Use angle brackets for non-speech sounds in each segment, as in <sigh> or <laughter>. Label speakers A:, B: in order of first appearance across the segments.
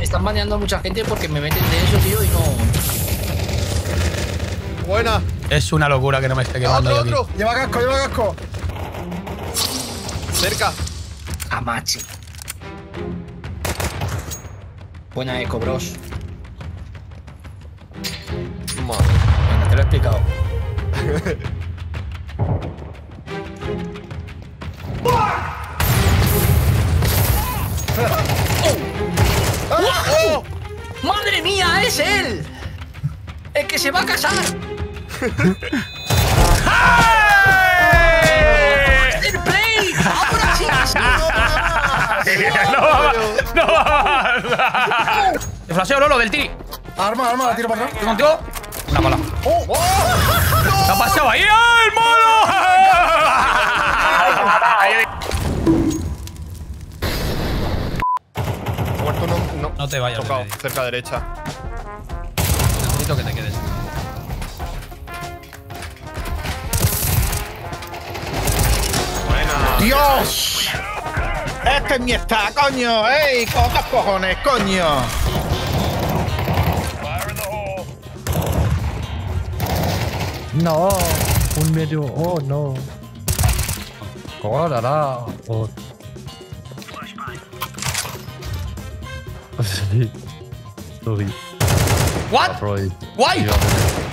A: están baneando a mucha gente porque me meten de eso, tío, y no.
B: Buena.
C: Es una locura que no me esté quemando.
B: Otro,
C: aquí.
B: otro.
D: Lleva casco, lleva casco.
B: Cerca.
A: Amache. Buena eco, bros.
B: Madre.
A: Venga, te lo he explicado. <laughs>
B: ¡Oh!
A: ¡Madre mía, es él! ¡El que se va a casar! ¡El play! ¡Ahora sí!
C: no va no va Te flaseo, Lolo, del tiri.
D: Arma, arma, la tiro para atrás.
C: ¿Estoy contigo? Una bala.
B: ¡Oh!
C: ¿Qué ha pasado ahí? ¡Ah,
B: no,
C: te vayas.
B: Tocado, cerca derecha.
C: Necesito que te quedes.
B: Buena.
D: ¡Dios! Este es mi está, coño. ¡Ey! ¡Con dos cojones, coño!
E: No, un medio. Oh no. Oh la la. Oh. Sorry,
C: What? Why?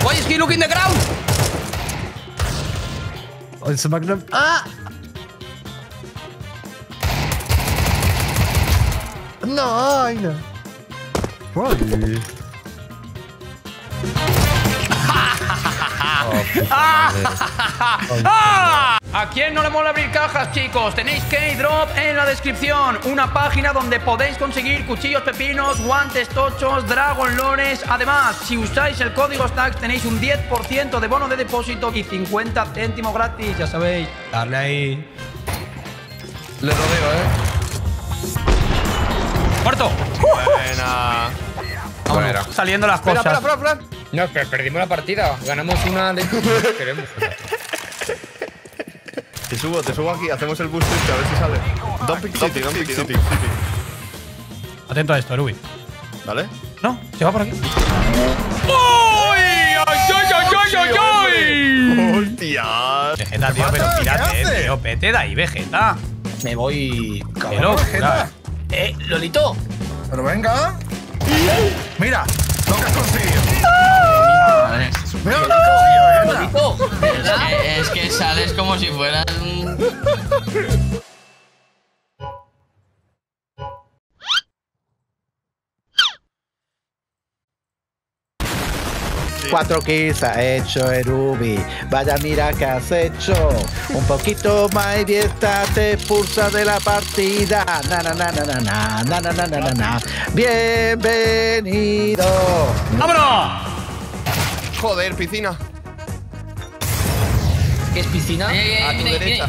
C: Why is he looking the ground?
E: Oh, it's a magnum. Ah! Nein! Freud.
C: ¡Ah! <laughs> ¿A quién no le mola abrir cajas, chicos? Tenéis K-Drop en la descripción. Una página donde podéis conseguir cuchillos pepinos, guantes tochos, dragon lores. Además, si usáis el código STACKS tenéis un 10% de bono de depósito y 50 céntimos gratis, ya sabéis. Darle ahí.
B: Le rodeo, eh.
C: ¡Muerto!
B: Buena.
C: Vámonos. Saliendo las cosas.
B: espera, espera, espera.
F: No, pero perdimos la partida. Ganamos una de. <laughs> Queremos.
B: Te subo, te subo aquí, hacemos el boost este, a ver si sale. Dumping City, Dumping City.
C: Atento a esto, Ruby.
B: ¿Vale?
C: No, se va por aquí. ¡Uy! ¡Ay, ay, ay, ay, ay!
B: ¡Hostia!
C: Vegeta, tío, pero pírate, tío. Vete de ahí, Vegeta.
A: Me voy.
C: Qué
A: cabrón.
C: locura.
D: Vegeta.
A: Eh, Lolito.
D: Pero venga. Mira, lo que has conseguido.
G: Eh, Es que sales como si fueras un.
H: Cuatro kills ha hecho Erubi. Vaya mira que has hecho. Un poquito más y esta te expulsa de la partida. Na na na na na na na na na na na na. Bienvenido.
C: ¡Vámonos!
B: Joder, piscina.
A: ¿Qué es piscina?
G: Eh, eh,
B: A tu derecha.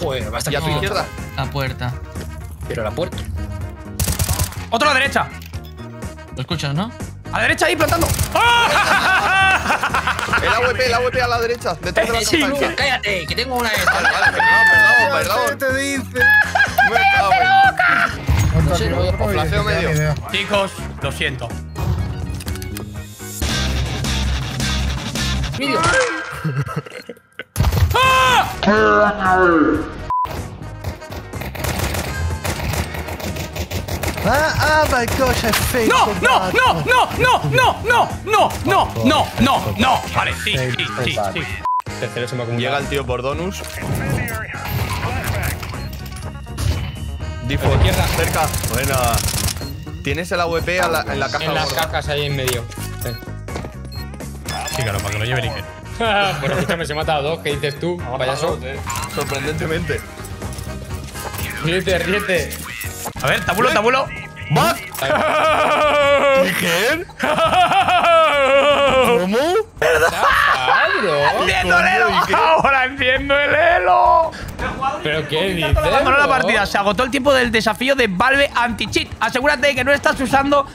A: Joder, basta
B: Y a tu izquierda.
G: La puerta.
A: Pero la puerta.
C: Otro a la derecha.
G: ¿Lo escuchas, no?
C: A la derecha ahí plantando. ¡Ah! <laughs>
B: El AWP, el AWP a la derecha. Detrás de la
A: Sí, cállate, que tengo una de
B: Vale,
A: estas.
B: vale, perdón,
D: ¿Qué
B: perdón, perdón.
D: te dice?
B: Cago en-
A: No sé, no voy a-
B: medio.
C: Chicos, lo siento.
A: Vídeo.
E: Ah, ah, my gosh, I failed.
C: ¡No! ¡No! ¡No! ¡No! ¡No! ¡No! ¡No! ¡No! ¡No! ¡No! ¡No! ¡No! Vale, sí, sí, sí, sí.
F: Tercero se me acumula.
B: Llega el tío por Donus.
F: Izquierda.
B: cerca. Buena. Tienes el AWP a la- en la caja
F: En las cajas ahí en medio.
C: Sí, claro, para que lo lleve Iker.
F: Pero escúchame, se mata a dos. ¿Qué dices tú, payaso?
B: Sorprendentemente.
F: Ríete, ríete.
C: A ver, tabulo, tabulo.
B: ¿Más? <laughs> ¿Quién? <laughs> ¿Cómo?
F: ¡Pablo!
C: ¡Entiendo el elo! ¡Ahora entiendo el elo!
F: ¿Pero qué dices?
C: Abandonó la partida. Se agotó el tiempo del desafío de Valve Anti-Cheat. Asegúrate de que no estás usando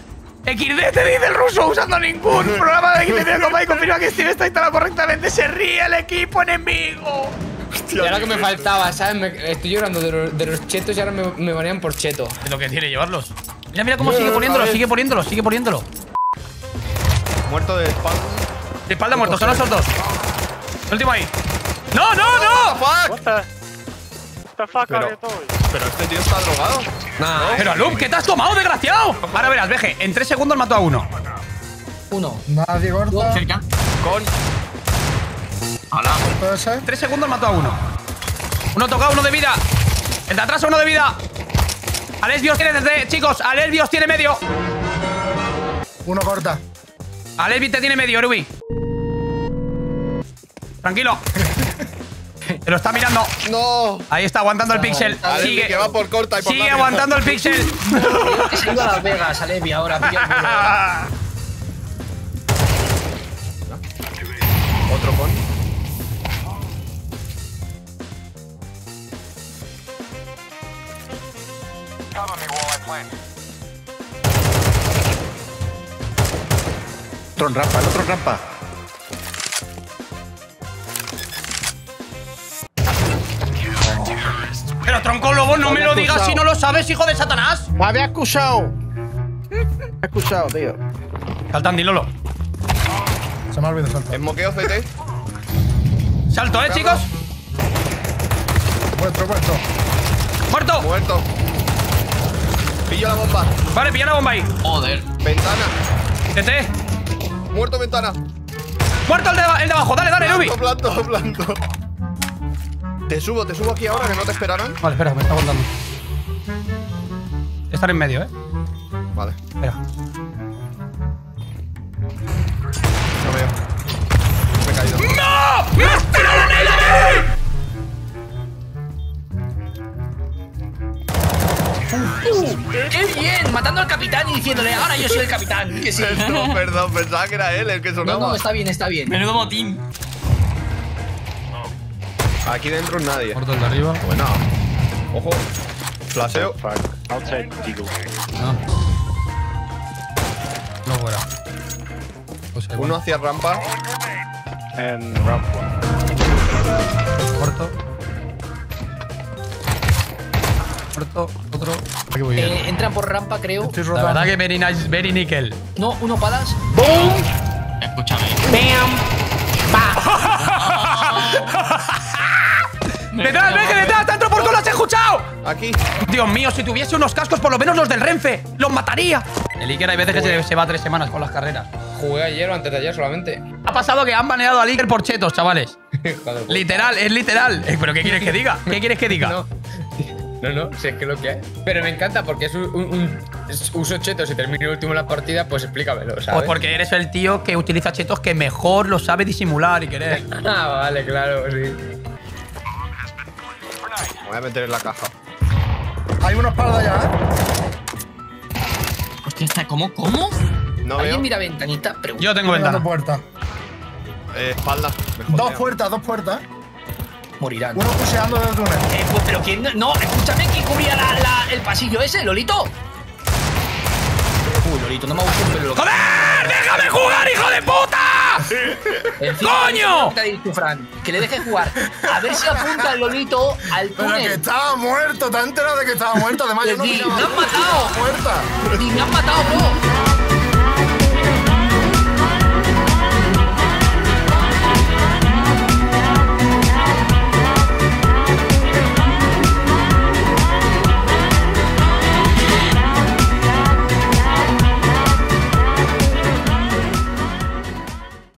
C: XD, te dice el ruso, usando ningún <laughs> programa de XD como y confirma que Steam está instalado correctamente. Se ríe el equipo enemigo.
F: Y ahora que me faltaba, ¿sabes? Me- estoy llorando de los, de los chetos y ahora me, me banean por cheto.
C: Es lo que tiene llevarlos. Mira, mira cómo sigue poniéndolo, sigue poniéndolo, sigue poniéndolo.
B: Muerto de espalda.
C: De espalda muerto, son esos dos. El último ahí. ¡No, no, no!
B: Pero, pero este tío está drogado.
C: Pero Luke, ¿qué te has tomado, desgraciado? Ahora verás, veje, en tres segundos mato a uno.
G: Uno.
E: Nadie corta.
G: Cerca.
B: Con.
G: Hola.
E: ¿Puede ser?
C: En tres segundos mato a uno. Uno tocado, uno de vida. El de atrás, uno de vida. Alex Dios tiene desde. Chicos, Alex Dios tiene medio.
E: Uno corta.
C: Alex te tiene medio, Ruby. Tranquilo. <laughs> <laughs> Te lo está mirando.
B: ¡No!
C: Ahí está aguantando el pixel.
B: Alevi,
C: Sigue,
B: que va por corta y por
C: sigue
B: larga.
C: aguantando el pixel.
A: Que <laughs> se ha ido a Las Vegas, Alevi, ahora. pilla. <laughs>
B: Otro con.
H: Otro en rampa, el otro en rampa.
C: Pero tronco lobo, no me lo digas si no lo sabes, hijo de Satanás.
H: Me había escuchado. Me ha escuchado, tío.
C: Saltan, Lolo.
E: Se me ha olvidado saltar.
B: En moqueo CT.
C: Salto, eh, chicos.
E: Vuestro, vuestro.
C: Muerto.
B: Muerto. Pillo la bomba.
C: Vale, pilla la bomba ahí.
G: Joder.
B: Ventana.
C: TT.
B: Muerto ventana.
C: Muerto el de, el de abajo. Dale, dale, Ruby.
B: Planto, planto, planto. Te subo, te subo aquí ahora que no te esperaron.
C: Vale, espera, me está contando. Están en medio, eh.
B: Vale,
C: Espera.
B: no veo. Me he caído.
C: ¡No! ¡Me has tirado la nail a mí!
A: ¡Qué bien! Matando al capitán y diciéndole, ahora yo soy el capitán. Que sí.
B: Perdón, perdón, pensaba que era él el que
A: No,
B: sonaba.
A: no, está bien, está bien.
G: Menudo motín.
B: Aquí dentro nadie.
C: Muerto el de arriba.
B: Buena. Ojo. Flaseo.
C: No. No fuera. Pues ahí,
B: Uno hacia rampa.
C: Muerto. Muerto. Otro. Aquí voy bien.
A: Eh, entran por rampa, creo.
E: Estoy
C: La
E: rotando.
C: verdad que very nice, very nickel.
A: No, uno palas.
G: Escúchame.
C: ¡Detrás, veje, detrás! ¡Dentro por colas he escuchado!
B: Aquí.
C: Dios mío, si tuviese unos cascos, por lo menos los del Renfe, los mataría. El Iker hay veces que se, se va tres semanas con las carreras.
F: Jugué ayer o antes de ayer solamente.
C: Ha pasado que han baneado al Iker por chetos, chavales. <laughs>
F: Joder, pues.
C: Literal, es literal. Eh, ¿Pero qué quieres que diga? ¿Qué quieres que diga?
F: No. No, no, si es que lo que hay. Pero me encanta porque es un, un- un- es- uso chetos y termino el último en la partida, pues explícamelo, ¿sabes?
C: Pues porque eres el tío que utiliza chetos que mejor lo sabe disimular y querer. <laughs>
F: Ah, vale, claro, sí.
B: Me voy a meter en la caja.
E: Hay una espalda ya, ¿eh?
G: Hostia, está. ¿Cómo? ¿Cómo?
B: No veo.
A: ¿Alguien mira ventanita? Pregunta.
C: Yo tengo ventana.
E: puertas.
B: Eh, espalda.
E: Dos puertas, dos puertas.
A: Morirán.
E: Uno puseando del túnel.
A: Eh, pues, pero quién. No, escúchame, ¿quién cubría la, la- el pasillo ese, Lolito? Uy, Lolito, no me gusta un pelo.
C: ¡Joder! ¡Déjame jugar, hijo de puta! ¡Coño!
A: Que le deje jugar. A ver si apunta el Lolito al
E: Pero que
A: túnel.
E: estaba muerto, ¿te has enterado de que estaba muerto? Además, yo no
A: Sí,
E: miraba
A: me han matado.
E: puerta.
A: Y me han matado, bro.